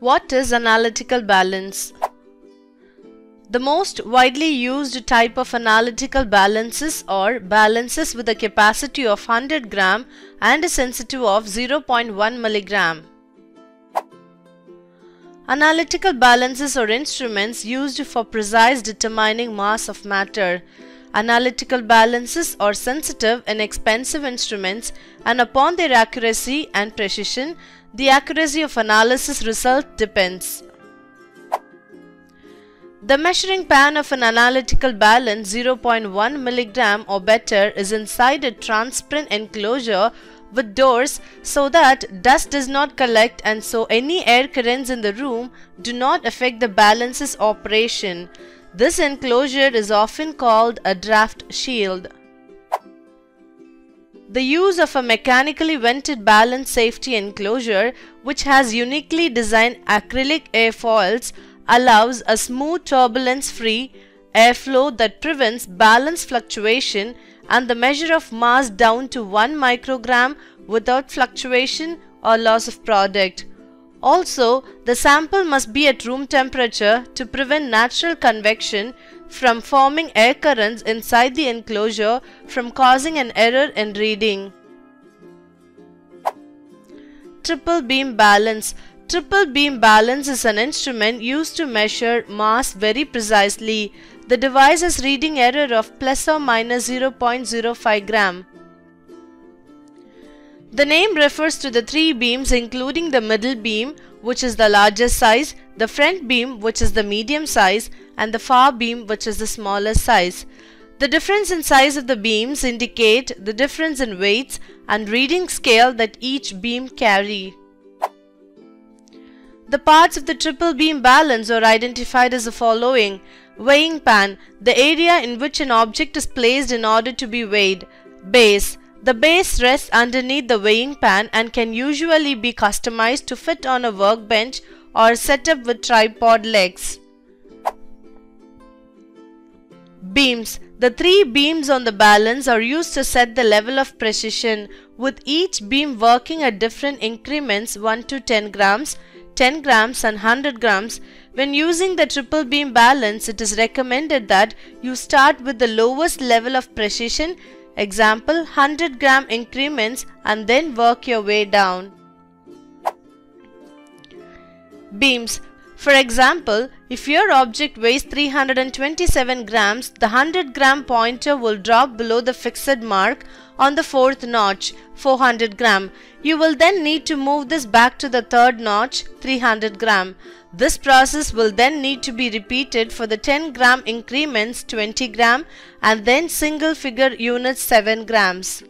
What is analytical balance? The most widely used type of analytical balances are balances with a capacity of 100 gram and a sensitivity of 0.1 milligram. Analytical balances are instruments used for precise determining mass of matter. Analytical balances are sensitive and expensive instruments and upon their accuracy and precision, the accuracy of analysis result depends. The measuring pan of an analytical balance 0.1 mg or better is inside a transparent enclosure with doors so that dust does not collect and so any air currents in the room do not affect the balance's operation. This enclosure is often called a draft shield. The use of a mechanically vented balance safety enclosure which has uniquely designed acrylic airfoils allows a smooth turbulence-free airflow that prevents balance fluctuation and the measure of mass down to 1 microgram without fluctuation or loss of product. Also, the sample must be at room temperature to prevent natural convection from forming air currents inside the enclosure from causing an error in reading. Triple beam balance Triple beam balance is an instrument used to measure mass very precisely. The device has reading error of plus or minus 0.05 gram. The name refers to the three beams including the middle beam which is the largest size, the front beam which is the medium size and the far beam which is the smallest size. The difference in size of the beams indicate the difference in weights and reading scale that each beam carry. The parts of the triple beam balance are identified as the following. Weighing pan, the area in which an object is placed in order to be weighed. Base, the base rests underneath the weighing pan and can usually be customized to fit on a workbench or set up with tripod legs. Beams. The three beams on the balance are used to set the level of precision, with each beam working at different increments 1 to 10 grams 10 grams and 100 grams, when using the triple beam balance, it is recommended that you start with the lowest level of precision, example 100 gram increments and then work your way down. Beams for example, if your object weighs 327 grams, the 100 gram pointer will drop below the fixed mark on the fourth notch, 400 gram. You will then need to move this back to the third notch, 300 gram. This process will then need to be repeated for the 10 gram increments, 20 gram and then single figure units 7 grams.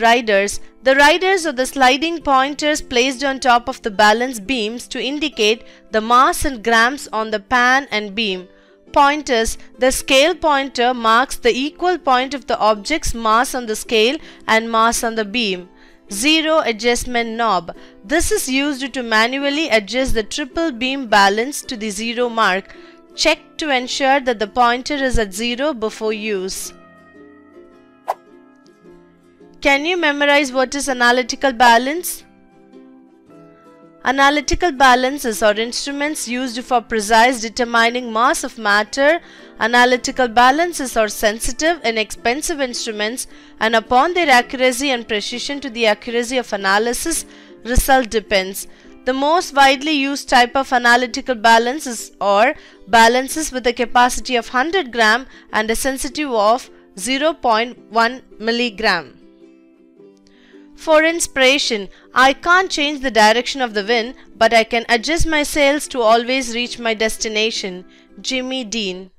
Riders The riders are the sliding pointers placed on top of the balance beams to indicate the mass in grams on the pan and beam. Pointers The scale pointer marks the equal point of the object's mass on the scale and mass on the beam. Zero adjustment knob. This is used to manually adjust the triple beam balance to the zero mark. Check to ensure that the pointer is at zero before use. Can you memorize what is analytical balance? Analytical balances are instruments used for precise determining mass of matter. Analytical balances are sensitive and expensive instruments and upon their accuracy and precision to the accuracy of analysis, result depends. The most widely used type of analytical balances are balances with a capacity of 100 gram and a sensitivity of 0.1 milligram. For inspiration, I can't change the direction of the wind, but I can adjust my sails to always reach my destination. Jimmy Dean